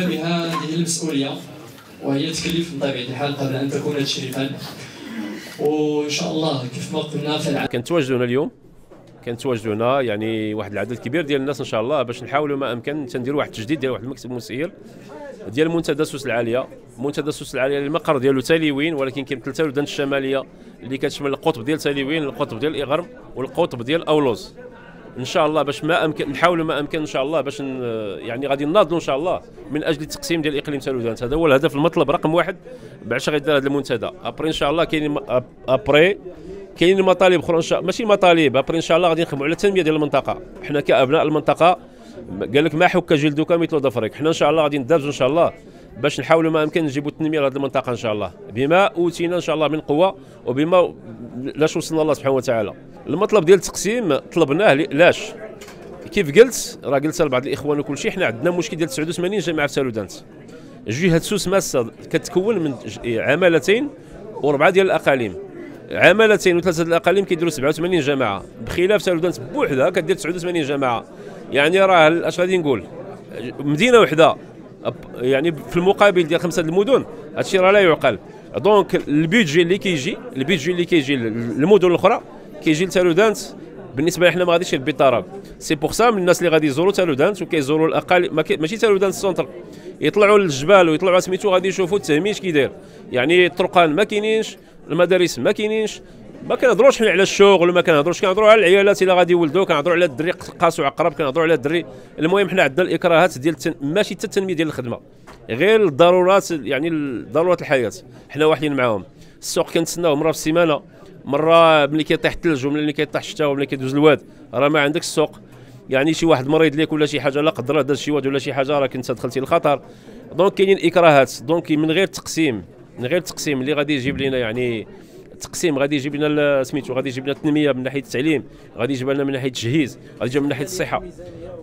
بها هذه المسؤولية وهي تكليف من طبيعه الحال قبل أن تكون تشريفا وإن شاء الله كيف ما قلنا في العام كنتواجدوا هنا اليوم كنتواجدوا هنا يعني واحد العدد كبير ديال الناس إن شاء الله باش نحاولوا ما أمكن تنديروا واحد التجديد ديال واحد المكتب مسير ديال منتدى سوس العالية. منتدى سوس العالية المقر ديالو تاليوين ولكن كاين ثلاثة ولدان الشمالية اللي كتشمل القطب ديال تاليوين القطب ديال الاغرم والقطب ديال اولوز إن شاء الله باش ما امكن نحاولوا ما أمكن إن شاء الله باش يعني غادي نناضلوا إن شاء الله من أجل التقسيم ديال إقليم تالودانت هذا هو الهدف المطلب رقم واحد باش غيدار هذا المنتدى. ابري إن شاء الله كاين ابري كاين مطالب أخرى إن شاء ماشي مطالب ابري إن شاء الله غادي نخدموا على التنمية ديال المنطقة. حنا كأبناء المنطقة قال لك ما حك جلدك مثل ظفرك حنا إن شاء الله غادي ندابزوا إن شاء الله باش نحاولوا ما أمكن نجيبوا التنمية لهذه المنطقة إن شاء الله. بما أوتينا إن شاء الله من قوة وبما لاش وصلنا الله سبحانه وتعالى. المطلب ديال التقسيم طلبناه لاش؟ كيف قلت؟ راه قلت لبعض الإخوان وكل شيء. حنا عندنا مشكل ديال 89 جامعة في سالودانت جهة سوس ماسة كتكون من عمالتين وأربعة ديال الأقاليم. عمالتين وثلاثة الأقاليم كيديروا 87 جماعة بخلاف سالودانت بوحدها كدير 89 جماعة يعني راه اش غادي نقول؟ مدينة وحدة. يعني في المقابل ديال خمسة المدن هادشي راه لا يعقل. دونك البيدجي اللي كيجي البيدجي اللي كيجي للمدن الأخرى كيجي لتالودانت بالنسبة لنا ما غاديش يربي الطراب سي بوغ سا من الناس اللي غادي يزوروا تالودانت وكيزوروا الاقاليم ماشي تالودانت السونتر يطلعوا للجبال ويطلعوا سميتو غادي يشوفوا التهميش كي داير. يعني الطرقان ما كاينينش المدارس ما كاينينش. ما كنهضروش حنا على الشغل ما كنهضروش كنهضروا على العيالات اللي غادي يولدوا كنهضروا على الدري قاسوا عقرب كنهضروا على الدري. المهم حنا عندنا الإكراهات ديال التن... ماشي حتى التنمية ديال الخدمة. غير الضرورات يعني ضرورات الحياة. حنا واحدين معاهم. السوق كنتسناو مرة في السيمانة. مرة ملي كيطيح الثلج وملي كيطيح الشتاء وملي كيدوز الواد راه ما عندكش السوق. يعني شي واحد مريض ليك ولا شي حاجة لا قدر الله داز شي واد ولا شي حاجة راه كنت دخلتي للخطر donc كاينين إكراهات. donc من غير تقسيم من غير التقسيم اللي غادي يجيب لنا يعني التقسيم غادي يجيب لنا سميتو غادي يجيب لنا التنمية من ناحية التعليم غادي يجيب لنا من ناحية التجهيز غادي يجيب من ناحية الصحة.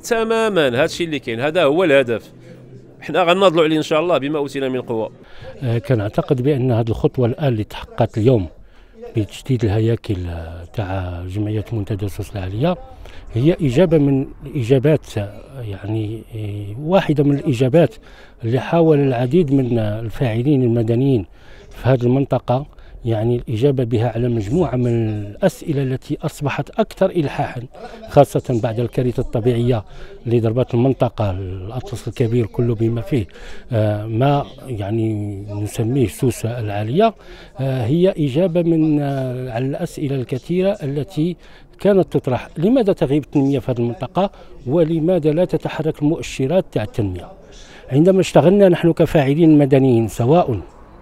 تماما. هذا الشيء اللي كاين. هذا هو الهدف. إحنا غنناضلوا عليه إن شاء الله بما أوتينا من قوة. آه، كنعتقد بأن هذه الخطوة الآن اللي تحققت اليوم بتجديد الهياكل تاع جمعية منتدى السوس العالية. هي إجابة من الاجابات يعني آه، واحدة من الإجابات اللي حاول العديد من الفاعلين المدنيين في هذه المنطقة. يعني الإجابة بها على مجموعة من الأسئلة التي أصبحت أكثر إلحاحا خاصة بعد الكارثة الطبيعية اللي ضربت المنطقة الأطلس الكبير كله بما فيه. آه، ما يعني نسميه سوسة العالية. آه، هي إجابة من آه، على الأسئلة الكثيرة التي كانت تطرح. لماذا تغيب التنمية في هذه المنطقة؟ ولماذا لا تتحرك المؤشرات تاع التنمية؟ عندما اشتغلنا نحن كفاعلين مدنيين سواء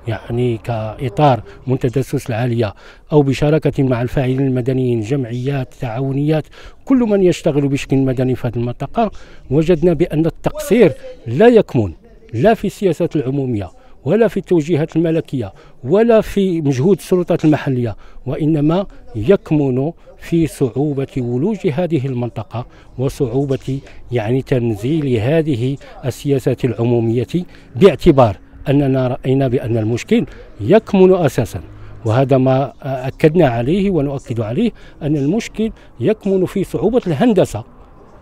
يعني كإطار منتدى السوس العالية أو بشراكة مع الفاعلين المدنيين جمعيات تعاونيات كل من يشتغل بشكل مدني في هذه المنطقة. وجدنا بأن التقصير لا يكمن لا في السياسات العمومية ولا في التوجيهات الملكية ولا في مجهود السلطات المحلية وإنما يكمن في صعوبة ولوج هذه المنطقة وصعوبة يعني تنزيل هذه السياسات العمومية باعتبار أننا رأينا بأن المشكل يكمن أساسا وهذا ما أكدنا عليه ونؤكد عليه أن المشكل يكمن في صعوبة الهندسة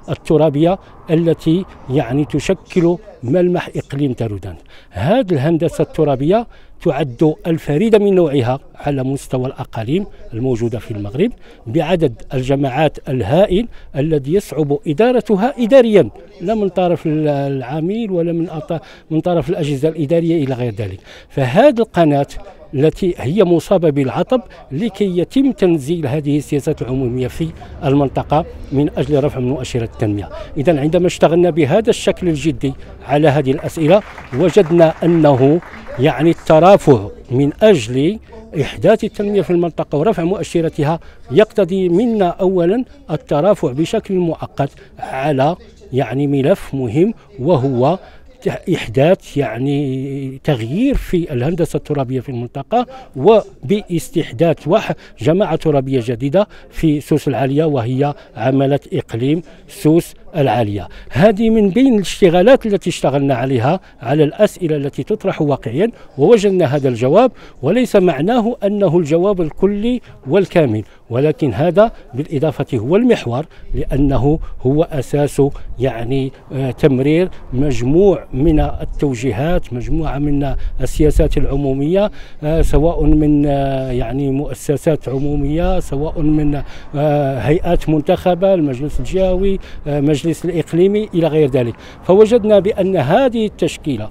الترابية التي يعني تشكل ملمح إقليم تارودان. هذه الهندسة الترابية تعد الفريدة من نوعها على مستوى الأقاليم الموجودة في المغرب بعدد الجماعات الهائل الذي يصعب إدارتها إداريا لا من طرف العميل ولا من من طرف الأجهزة الإدارية إلى غير ذلك. فهذه القناة التي هي مصابة بالعطب لكي يتم تنزيل هذه السياسات العمومية في المنطقة من أجل رفع مؤشرات التنمية. إذا عندما اشتغلنا بهذا الشكل الجدي على هذه الأسئلة وجدنا أنه يعني الترافع من أجل إحداث التنمية في المنطقة ورفع مؤشراتها يقتضي منا أولا الترافع بشكل مؤقت على يعني ملف مهم وهو إحداث يعني تغيير في الهندسة الترابية في المنطقة وباستحداث جماعة ترابية جديدة في سوس العالية وهي عملة إقليم سوس العالية. هذه من بين الاشتغالات التي اشتغلنا عليها على الأسئلة التي تطرح واقعيا ووجدنا هذا الجواب وليس معناه أنه الجواب الكلي والكامل ولكن هذا بالإضافة هو المحور لأنه هو أساس يعني آه، تمرير مجموع من التوجيهات مجموعة من السياسات العمومية آه، سواء من آه، يعني مؤسسات عمومية سواء من هيئات منتخبة المجلس الجهوي مجلس الإقليمي إلى غير ذلك. فوجدنا بأن هذه التشكيلة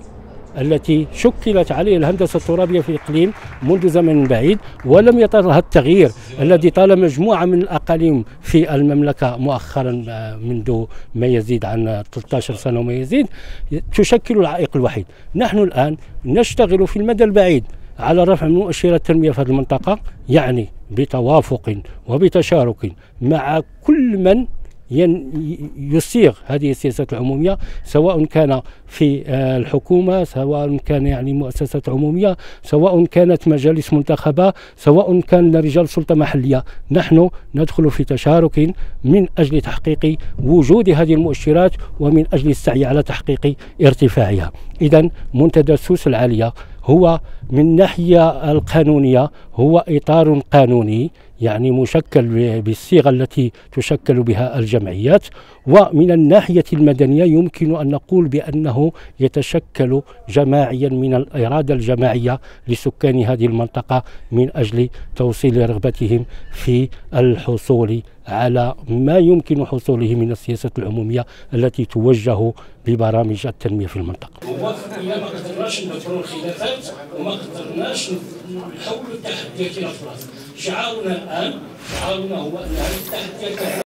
التي شكلت عليه الهندسة الترابية في الإقليم منذ زمن بعيد ولم يطرها التغيير الذي طال مجموعة من الأقاليم في المملكة مؤخرا آه، منذ ما يزيد عن 13 سنة وما يزيد تشكل العائق الوحيد. نحن الآن نشتغل في المدى البعيد على رفع مؤشرات التنمية في هذه المنطقة يعني بتوافق وبتشارك مع كل من يصيغ هذه السياسات العمومية سواء كان في آه، الحكومة سواء كان يعني مؤسسات عمومية سواء كانت مجالس منتخبة سواء كان رجال سلطة محلية. نحن ندخل في تشارك من أجل تحقيق وجود هذه المؤشرات ومن أجل السعي على تحقيق ارتفاعها. اذا منتدى السوس العالية هو من الناحيه القانونية هو إطار قانوني يعني مشكل بالصيغة التي تشكل بها الجمعيات. ومن الناحية المدنية يمكن أن نقول بأنه يتشكل جماعيا من الإرادة الجماعية لسكان هذه المنطقة من أجل توصيل رغبتهم في الحصول على ما يمكن حصوله من السياسات العمومية التي توجه ببرامج التنمية في المنطقة. وما قدرناش نبطلوا الخلافات وما قدرناش نحولوا التحديات إلى فرص. شعارنا الان شعارنا هو أن هذه التحديات